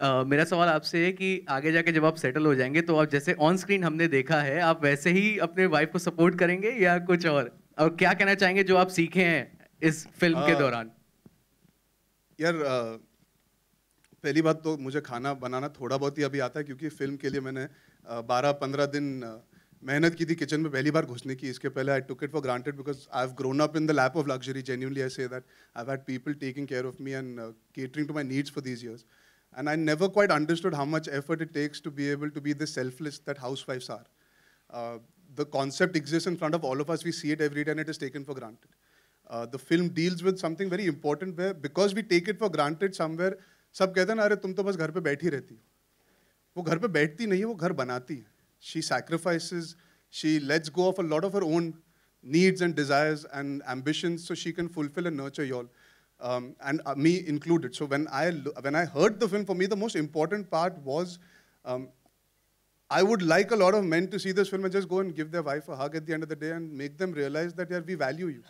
uh, मेरा सवाल आपसे है कि आगे जाके जब आप सेटल हो जाएँगे तो आप जैसे ऑन स्क्रीन हमने देखा है आप वैसे ही अपने वाइफ को सपोर्ट करेंगे या कुछ और? और क्या कहना चाहेंगे जो आप सीखे हैं इस फ़िल्म uh, के दौरान? यार uh, पहली बात तो मुझे खाना बनाना थोड़ा बहुत ही अभी आता है क्योंकि फ़िल्म के लिए मैंने बारह पंद्रह दिन मेहनत की थी किचन में पहली बार घुसने की। इसके पहले I took it for granted because I have grown up in the lap of luxury genuinely I say that I have had people taking care of me and catering to my needs for these years And I never quite understood how much effort it takes to be able to be the selfless that housewives are. Uh, the concept exists in front of all of us. We see it every day and it is taken for granted. Uh, the film deals with something very important where because we take it for granted somewhere, सब कहते हैं ना अरे तुम तो बस घर पे बैठी रहती हो वो घर पे बैठती नहीं है वो घर बनाती है she sacrifices, she lets go of a lot of her own needs and desires and ambitions so she can fulfill and nurture y'all. um, and uh, me included. So when I, when I heard the film, for me, the most important part was um, I would like a lot of men to see this film and just go and give their wife a hug at the end of the day and make them realize that yeah, we value you.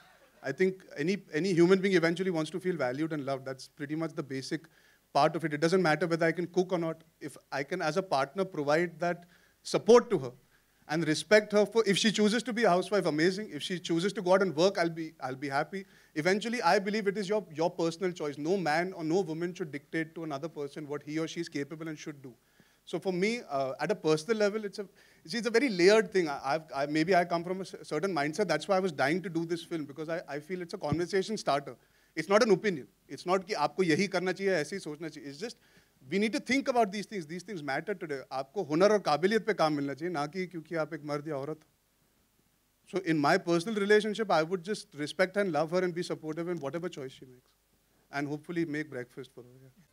I think any, any human being eventually wants to feel valued and loved. That's pretty much the basic part of it. It doesn't matter whether I can cook or not. If I can, as a partner, provide that support to her and respect her for if she chooses to be a housewife amazing. If she chooses to go out and work i'll be i'll be happy. Eventually i believe it is your your personal choice. No man or no woman should dictate to another person what he or she is capable and should do. So for me uh, at a personal level it's a it's a very layered thing. I, I've, I, maybe i come from a certain mindset. That's why i was dying to do this film because i, I feel it's a conversation starter. It's not an opinion. It's not ki aapko yahi karna chahiye aise hi sochna chahiye. It's just we need to think about these things these things matter today आपको हुनर और काबिलियत पे काम मिलना चाहिए ना कि क्योंकि आप एक मर्द या औरत So in my personal relationship, I would just respect and love her and be supportive in whatever choice she makes. And hopefully make breakfast for her. Yeah.